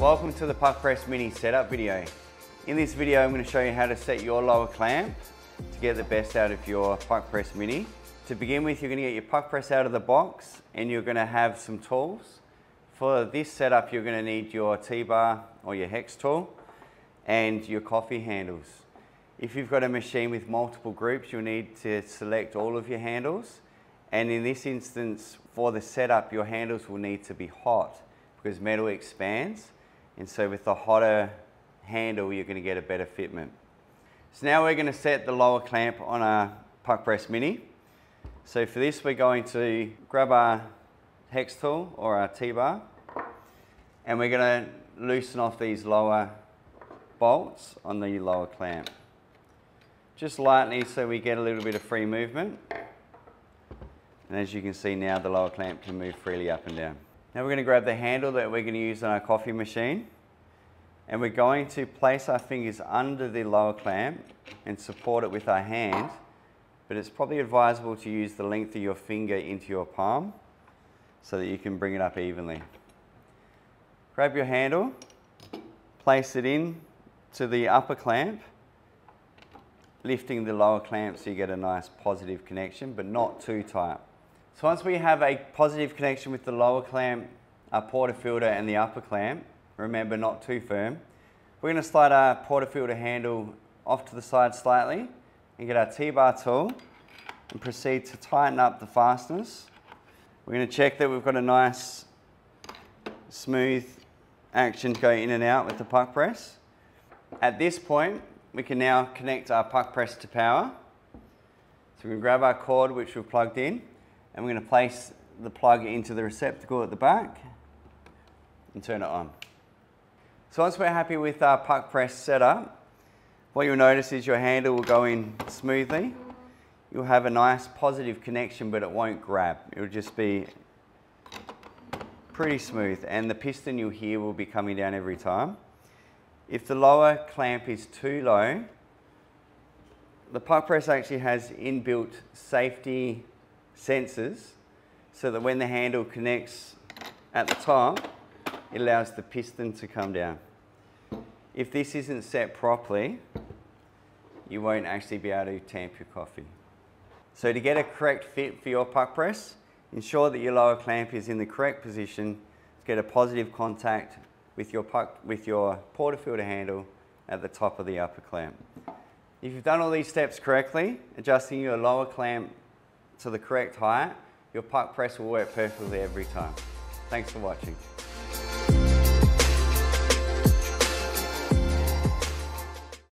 Welcome to the Puqpress Mini setup video. In this video I'm going to show you how to set your lower clamp to get the best out of your Puqpress Mini. To begin with you're going to get your Puqpress out of the box and you're going to have some tools. For this setup you're going to need your T-bar or your hex tool and your coffee handles. If you've got a machine with multiple groups you'll need to select all of your handles and in this instance for the setup your handles will need to be hot because metal expands and so with the hotter handle, you're gonna get a better fitment. So now we're gonna set the lower clamp on our Puqpress mini. So for this, we're going to grab our hex tool or our T-bar and we're gonna loosen off these lower bolts on the lower clamp. Just lightly so we get a little bit of free movement. And as you can see now, the lower clamp can move freely up and down. Now we're going to grab the handle that we're going to use on our coffee machine and we're going to place our fingers under the lower clamp and support it with our hand but it's probably advisable to use the length of your finger into your palm so that you can bring it up evenly. Grab your handle, place it in to the upper clamp, lifting the lower clamp so you get a nice positive connection but not too tight. So once we have a positive connection with the lower clamp, our portafilter and the upper clamp, remember not too firm, we're going to slide our portafilter handle off to the side slightly and get our T-bar tool and proceed to tighten up the fasteners. We're going to check that we've got a nice smooth action to go in and out with the Puqpress. At this point, we can now connect our Puqpress to power. So we can grab our cord which we've plugged in and we're going to place the plug into the receptacle at the back and turn it on. So once we're happy with our Puqpress setup, what you'll notice is your handle will go in smoothly. You'll have a nice positive connection, but it won't grab. It'll just be pretty smooth, and the piston you'll hear will be coming down every time. If the lower clamp is too low, the Puqpress actually has inbuilt safety sensors so that when the handle connects at the top, it allows the piston to come down. If this isn't set properly, you won't actually be able to tamp your coffee. So to get a correct fit for your Puqpress, ensure that your lower clamp is in the correct position to get a positive contact with your, puck, with your portafilter handle at the top of the upper clamp. If you've done all these steps correctly, adjusting your lower clamp to the correct height, your Puqpress will work perfectly every time. Thanks for watching.